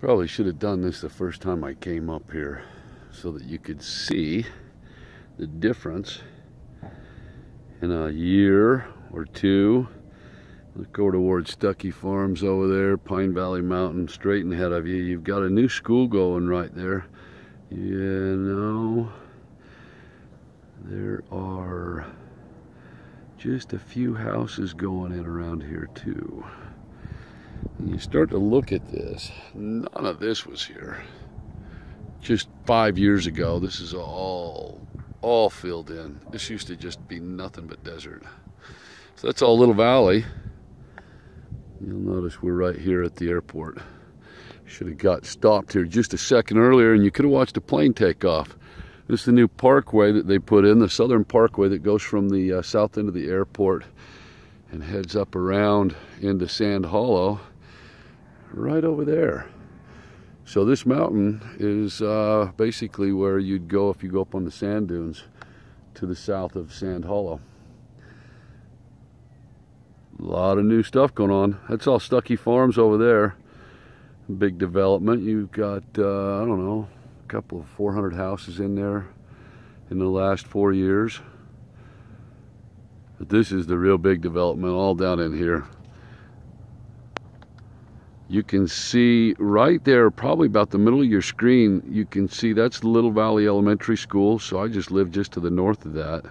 Probably should have done this the first time I came up here so that you could see the difference in a year or two. Look over towards Stucki Farms over there, Pine Valley Mountain, straight ahead of you. You've got a new school going right there. You know, there are just a few houses going in around here too you start to look at this, none of this was here. Just five years ago, this is all, all filled in. This used to just be nothing but desert. So that's all Little Valley. You'll notice we're right here at the airport. Should have got stopped here just a second earlier and you could have watched a plane take off. This is the new parkway that they put in, the southern parkway that goes from the uh, south end of the airport and heads up around into Sand Hollow right over there. So this mountain is uh, basically where you'd go if you go up on the sand dunes to the south of Sand Hollow. A lot of new stuff going on. That's all Stucki Farms over there. Big development. You've got, uh, I don't know, a couple of 400 houses in there in the last four years. But this is the real big development all down in here you can see right there, probably about the middle of your screen, you can see that's Little Valley Elementary School. So I just live just to the north of that.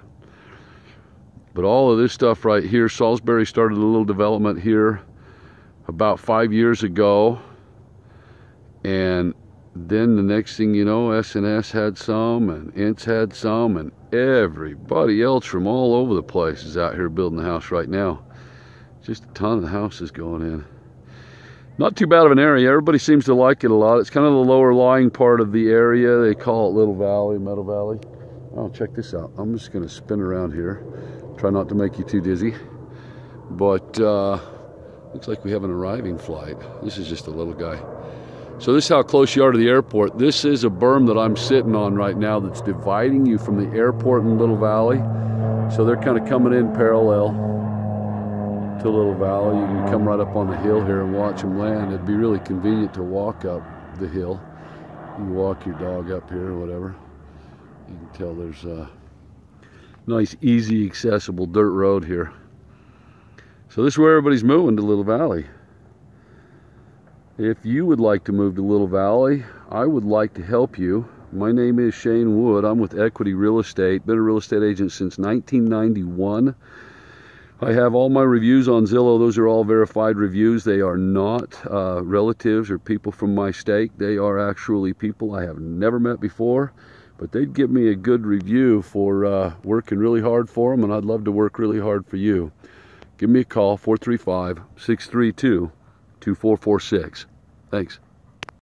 But all of this stuff right here, Salisbury started a little development here about five years ago. And then the next thing you know, S&S had some and Ence had some and everybody else from all over the place is out here building the house right now. Just a ton of houses going in. Not too bad of an area. Everybody seems to like it a lot. It's kind of the lower lying part of the area. They call it Little Valley, Meadow Valley. Oh, check this out. I'm just going to spin around here. Try not to make you too dizzy. But uh, looks like we have an arriving flight. This is just a little guy. So this is how close you are to the airport. This is a berm that I'm sitting on right now that's dividing you from the airport in Little Valley. So they're kind of coming in parallel to a Little Valley. You can come right up on the hill here and watch them land. It'd be really convenient to walk up the hill. You walk your dog up here or whatever. You can tell there's a nice, easy, accessible dirt road here. So this is where everybody's moving to Little Valley. If you would like to move to Little Valley, I would like to help you. My name is Shane Wood. I'm with Equity Real Estate. Been a real estate agent since 1991. I have all my reviews on Zillow. Those are all verified reviews. They are not uh, relatives or people from my state. They are actually people I have never met before, but they'd give me a good review for uh, working really hard for them, and I'd love to work really hard for you. Give me a call, 435 632 2446. Thanks.